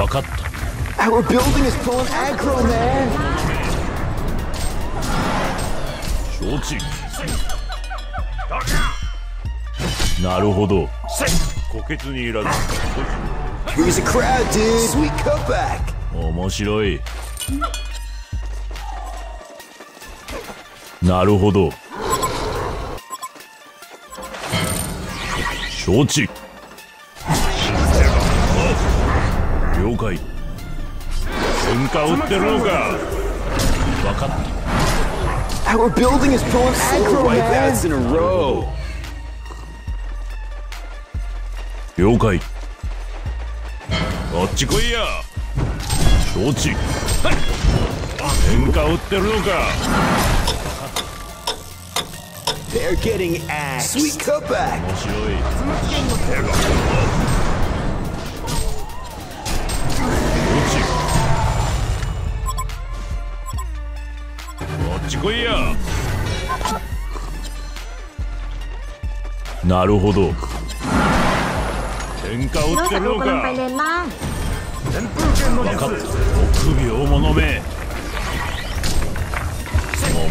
分かった Our building is pulling aggro, man. 承知なるほど虎穴にいらず Here's a crowd, dude. Sweet cutback. 面白いなるほど承知了解喧嘩売ってるのか分かった Our building is pulling aggro, man. Wipeouts in a row. 了解あっち来いや承知喧嘩売ってるのか They're getting axed. Sweet cutback. 面白いちこいやなるほど。喧嘩をつけろうか。旋風剣の術臆病者め。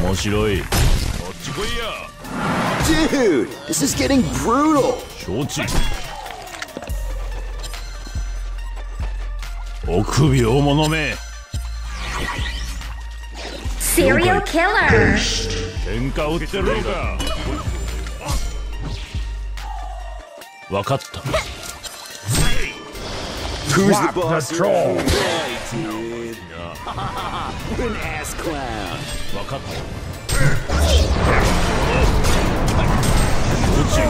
面白い。こっちこいや Dude, this is getting brutal. 承知。臆病者め。Serial killer. 喧嘩売ってるのか分かった Who's the boss? Hey, dude. What an ass clown. 分かった承知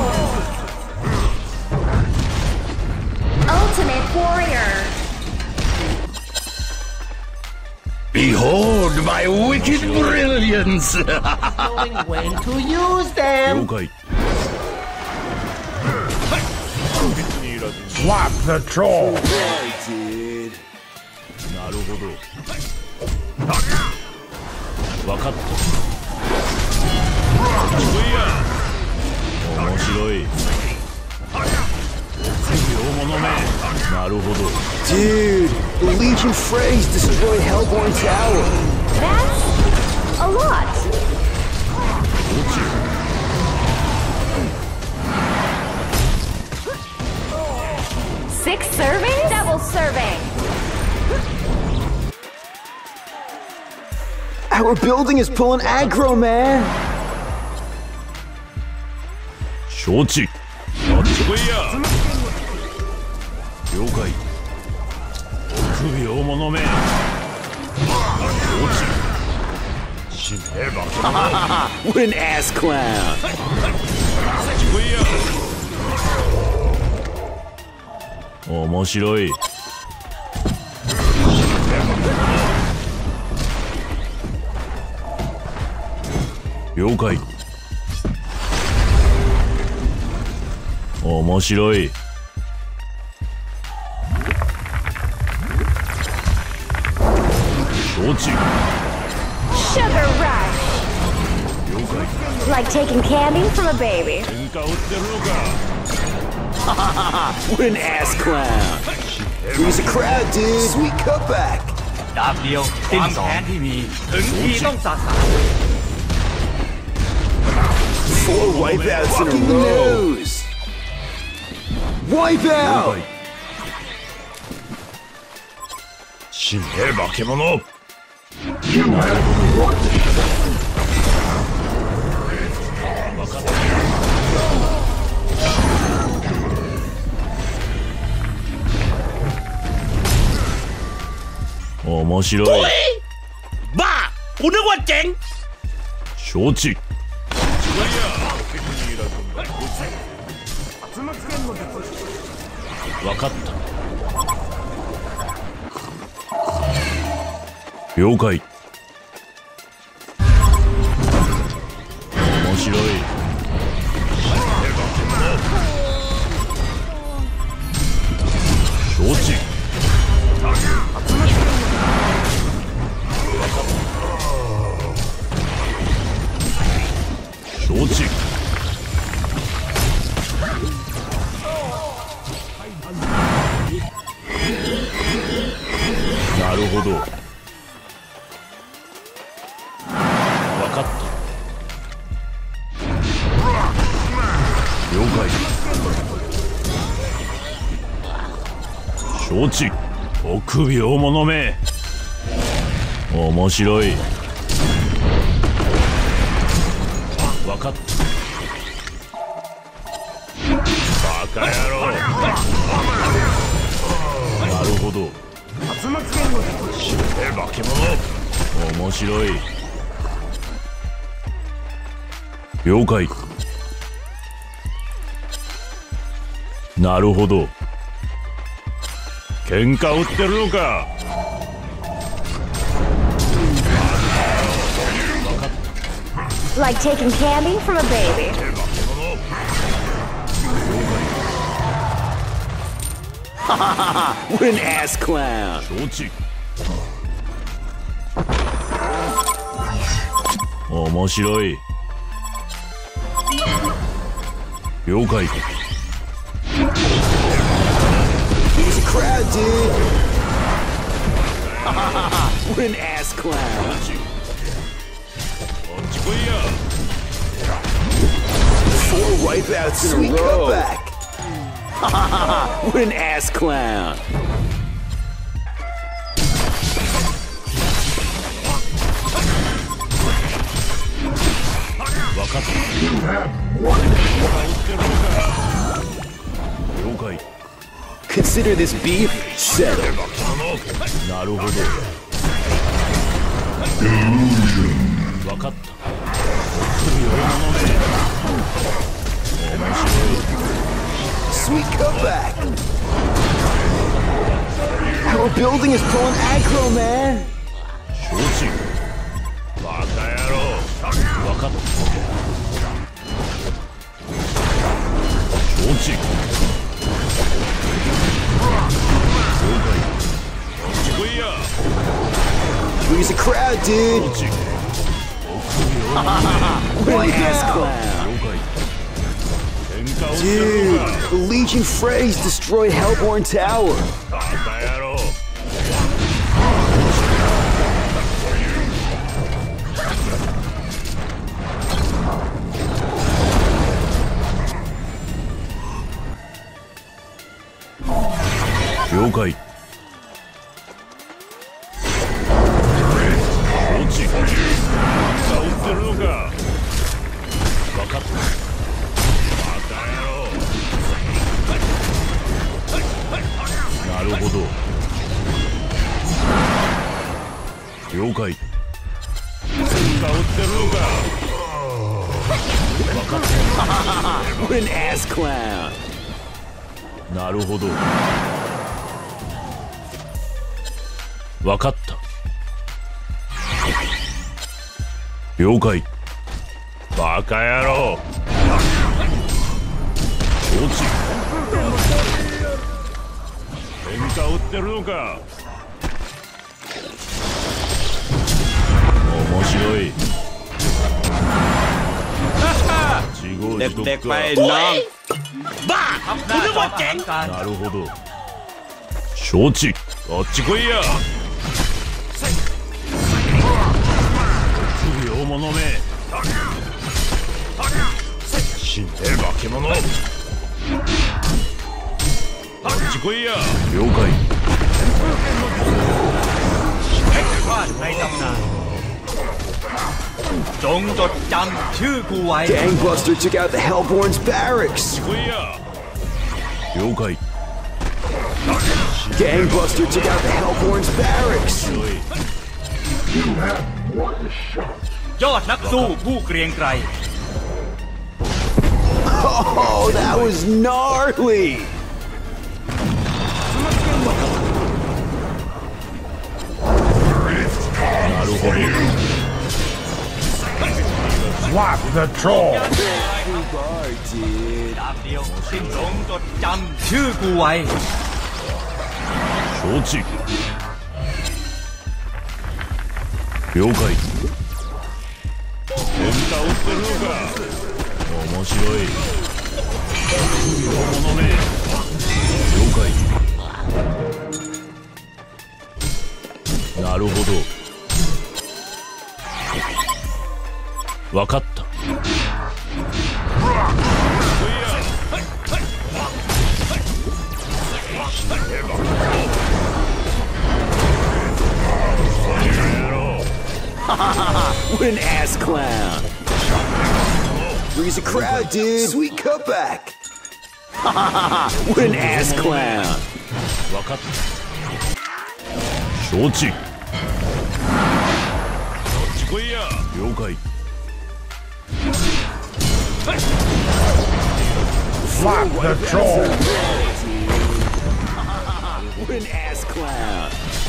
Ultimate warrior. Behold my wicked brilliance! when to use them. 了解 Swap the troll! Hey, dude. なるほど分かった面白い臆病者めなるほど Dude, the Legion Freys destroyed Hellborn Tower. That's a lot. Six servings? Double serving. Our building is pulling aggro, man. 承知あっち来いや 了解。臆病者め。承知死ねえ化け物 What an ass clown. 面白い。了解。面白い 承知 Sugar rush. 了解 Like taking candy from a baby. 喧嘩売ってるのか What an ass clown. Here's a crowd, dude. Sweet cutback. ดาบเดียวความแค้นที่มี ถึงทีต้องสาสาง Four wipeouts in a Fucking row. news. Wipe 了 out. 解死 面白い。バーは承知。分かった。了解。承知。臆病者め。面白い。分かっ。たバカ野郎。なるほど。え化け物面白い。了解。なるほど。喧嘩売ってるのか Like taking candy from a baby. What an ass clown. 承知面白い了解 what an ass clown. Four wipeouts in a row. Comeback. what an ass clown. You have one. Consider this beef settled. なるほど分かった Sweet comeback. Our building is pulling aggro, man. 承知バカ野郎分かった承知 Freeze the crowd, dude! Dude, Legion Freddy's destroyed Hellborn Tower! 了解。喧嘩売ってるのか分かっ What an ass clown. たなるほど。分かった。了解。バカ野郎。承知喧嘩売ってるのか？面白い。なるほど。承知。あっち来いや。不良者め死ね化け物。こっち来いや不良者め死ね化け物こっち来いや了解 เพชรพลาดในตำนานจงจดจำชื่อกูไว้ Gangbuster took out the Hellborn's barracks. 来いや了解 Gangbuster took out the Hellborn's barracks. 強い ยอดนักสู้ผู้เกรียงไกร Oh, that was gnarly. the troll. ดาบเดียวสิ้นจงจดจำชื่อกูไว้ 承知了解喧嘩売ってるのか面白い大物め了解なるほどわかった what an ass clown. Freeze a crowd, dude. Sweet cutback. what an ass clown. Shochi. Yokai. Fuck the troll! what an ass clown!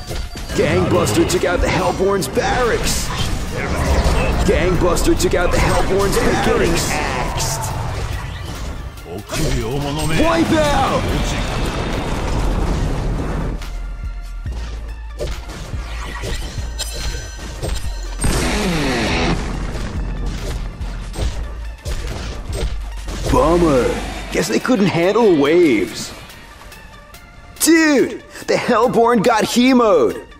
Gangbuster took out the Hellborn's barracks. Gangbuster took out the Hellborn's barracks. beginnings. Wipe out! Bummer. Guess they couldn't handle waves. Dude, the Hellborn got he.